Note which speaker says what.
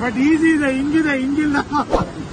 Speaker 1: but easy இதை இங்கித இங்கில் தான்